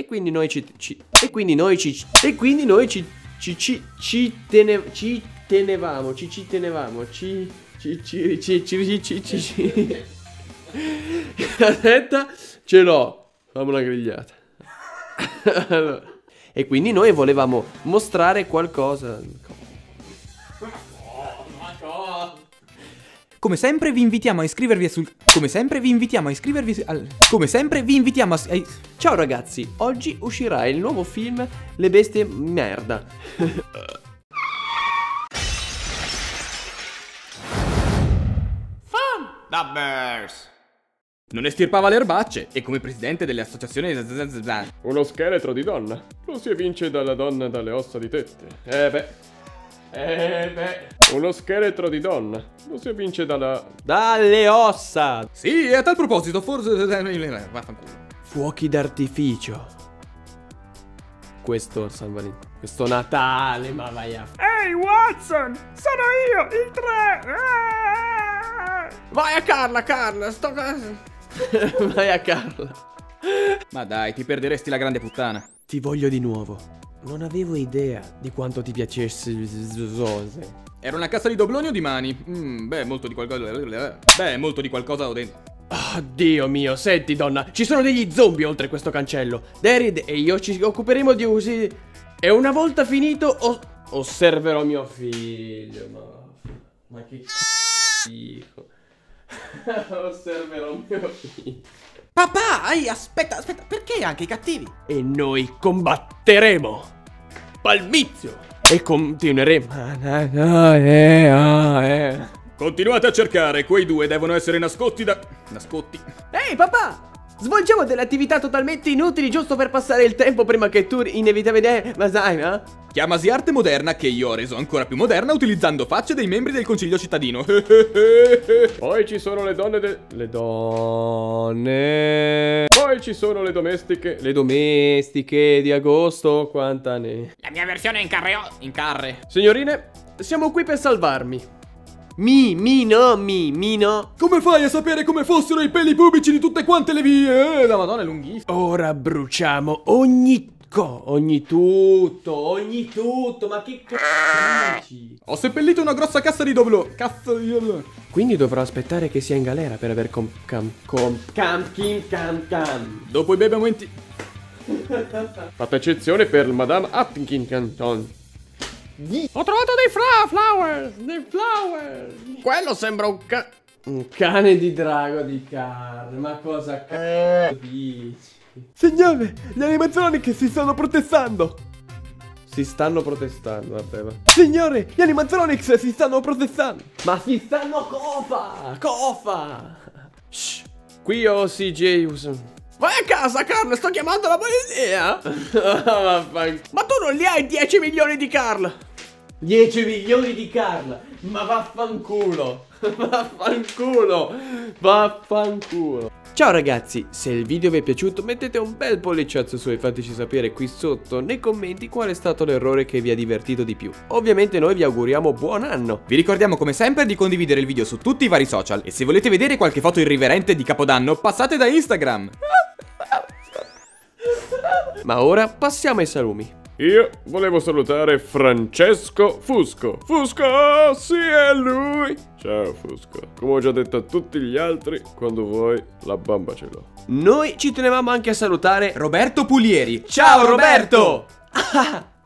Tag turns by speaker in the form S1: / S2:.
S1: E quindi noi ci... ci e quindi noi ci... E quindi noi ci... Ci... Ci... Ci, tene, ci tenevamo. Ci... Ci tenevamo. Ci... Ci... Ci... Ci... Ci... Ci... Ci... ci. Aspetta. Ce l'ho. Fammi una grigliata. allora. E quindi noi volevamo mostrare qualcosa.
S2: Come sempre vi invitiamo a iscrivervi sul... Come sempre vi invitiamo a iscrivervi al... Come sempre vi invitiamo a...
S1: Ciao ragazzi, oggi uscirà il nuovo film Le bestie merda.
S2: Fun! Numbers! Non estirpava le erbacce e come presidente delle associazioni...
S3: Uno scheletro di donna. Lo si evince dalla donna dalle ossa di tette. Eh beh... Eh beh, uno scheletro di donna. Lo si evince dalla...
S1: Dalle ossa!
S2: Sì, e a tal proposito, forse... Vaffanculo.
S1: Fuochi d'artificio. Questo San Valentino. Questo Natale, ma vai a...
S2: Ehi, Watson! Sono io, il 3!
S1: Vai a Carla, Carla, sto... vai a Carla.
S2: Ma dai, ti perderesti la grande puttana.
S1: Ti voglio di nuovo. Non avevo idea di quanto ti piacesse Zose.
S2: Era una cassa di dobloni o di mani? Mm, beh, molto di qualcosa. Beh, molto di qualcosa ho dentro.
S1: Oh, Dio mio, senti donna, ci sono degli zombie oltre questo cancello. Darid e io ci occuperemo di usi. E una volta finito, os osserverò mio figlio. Ma, ma che dico? osserverò mio figlio.
S2: Papà, ehi, aspetta, aspetta, perché anche i cattivi?
S1: E noi combatteremo. Palmizio. E continueremo.
S2: Continuate a cercare, quei due devono essere nascosti da... Nascotti.
S1: Ehi, papà! Svolgiamo delle attività totalmente inutili giusto per passare il tempo prima che tu inevitabilmente... Ma sai, no?
S2: Chiamasi arte moderna che io ho reso ancora più moderna utilizzando facce dei membri del consiglio cittadino.
S3: Poi ci sono le donne de... Le donne... Poi ci sono le domestiche...
S1: Le domestiche di agosto, quanta ne...
S2: La mia versione è in carreo... In carre.
S1: Signorine, siamo qui per salvarmi. Mi, mi no, mi, mi no.
S2: Come fai a sapere come fossero i peli pubici di tutte quante le vie? Eh, la madonna è lunghissima.
S1: Ora bruciamo ogni co, ogni tutto, ogni tutto, ma che cazzo
S2: Ho seppellito una grossa cassa di doblò. Cazzo di doblò.
S1: Quindi dovrò aspettare che sia in galera per aver com cam com cam kim cam cam.
S2: Dopo i bei momenti.
S3: Fatta eccezione per Madame Atkinson Canton.
S1: Ho trovato dei fra flowers, dei flowers. Quello sembra un ca... Un cane di drago di carne, ma cosa cazzo dici?
S3: Signore, gli animatronic si stanno protestando.
S1: Si stanno protestando, vabbè. Va.
S3: Signore, gli animatronics si stanno protestando.
S1: Ma si stanno cofa, cofa. Shh. Qui ho CJ Vai a casa, Carl, sto chiamando la polizia. Ma tu non li hai 10 milioni di Carl? 10 milioni di Carla. Ma vaffanculo. Vaffanculo. Vaffanculo. Ciao ragazzi, se il video vi è piaciuto mettete un bel polliciazzo su e fateci sapere qui sotto nei commenti qual è stato l'errore che vi ha divertito di più. Ovviamente noi vi auguriamo buon anno.
S2: Vi ricordiamo come sempre di condividere il video su tutti i vari social e se volete vedere qualche foto irriverente di Capodanno passate da Instagram.
S1: Ma ora passiamo ai salumi.
S3: Io volevo salutare Francesco Fusco. Fusco, sì è lui. Ciao Fusco. Come ho già detto a tutti gli altri, quando vuoi la bamba ce l'ho.
S1: Noi ci tenevamo anche a salutare
S2: Roberto Pulieri. Ciao Roberto!